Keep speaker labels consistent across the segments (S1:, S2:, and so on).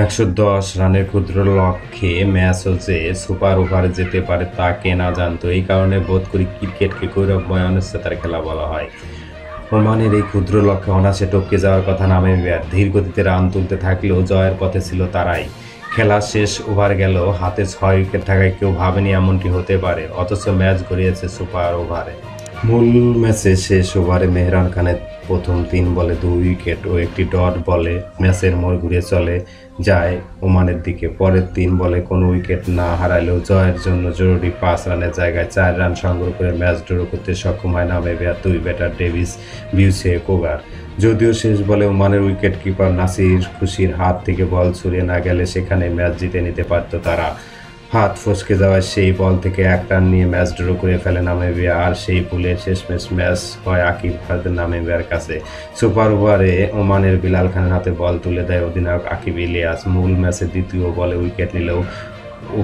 S1: একশো দশ রানের ক্ষুদ্র লক্ষ্যে ম্যাচও যে সুপার ওভারে যেতে পারে তা কে না জানতো এই কারণে বোধ করি ক্রিকেটকে গৌরবময় অনিশ্চয়তার খেলা বলা হয়। ওমানের এই ক্ষুদ্র লক্ষ্যে অনাসে টপকে যাওয়ার কথা নামে বিরাট ধীর গতিতে রান তুলতে থাকলেও জয়ের পথে ছিল তারাই। খেলা শেষ ওভার গেল হাতে ছয় উইকেট থাকায় কেউ ভাবেনি এমনটি হতে পারে, অথচ ম্যাচ গড়িয়েছে সুপার ওভারে। মূল ম্যাচে শেষ ওভারে মেহরান খানের প্রথম তিন বলে দুই উইকেট ও একটি ডট বলে ম্যাচের মোড় ঘুরে চলে যায় ওমানের দিকে। পরের তিন বলে কোনো উইকেট না হারালেও জয়ের জন্য জরুরি পাঁচ রানের জায়গায় চার রান সংগ্রহ করে ম্যাচ ড্র করতে সক্ষম হয় নামে দুই ব্যাটার ডেভিস বিউসে কোগার যদিও শেষ বলে ওমানের উইকেট কিপার নাসির খুশির হাত থেকে বল ছুড়ে না গেলে সেখানে ম্যাচ জিতে নিতে পারত তারা। হাত ফসকে যাওয়ায় সেই বল থেকে এক রান নিয়ে ম্যাচ ড্র করে ফেলে নামিবিয়া। আর সেই পুলে শেষমেশ ম্যাচ হয় আকিব ভারত নামেবিয়ার কাছে। সুপার ওভারে ওমানের বিলাল খানের হাতে বল তুলে দেয় অধিনায়ক আকিব ইলিয়াস। মূল ম্যাচে দ্বিতীয় বলে উইকেট নিলেও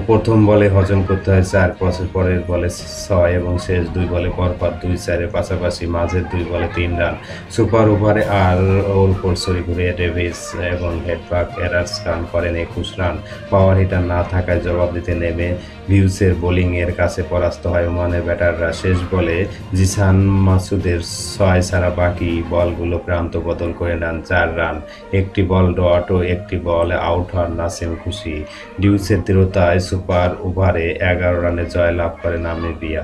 S1: প্রথম বলে হজম করতে হয় চার বছর পরের বলে ছয় এবং শেষ দুই বলে পরপর দুই, চারের পাশাপাশি মাঝের দুই বলে তিন রান। সুপার ওভারে আর ওর উপর সরি ঘুরে ডেভিস এবং হেডবাক এরার্স রান করেন একুশ রান। পাওয়ার হিটার না থাকায় জবাব দিতে নেমে ভিউসের বোলিংয়ের কাছে পরাস্ত হয় ওমানের ব্যাটাররা। শেষ বলে জিসান মাসুদের ছয় ছাড়া বাকি বলগুলো প্রান্ত বদল করে নেন চার রান। একটি বল ডট ও একটি বলে আউট হন নাসিম খুশি। ডিউসের দৃঢ়তায় সুপার ওভারে এগারো রানে জয়লাভ করে নামিবিয়া।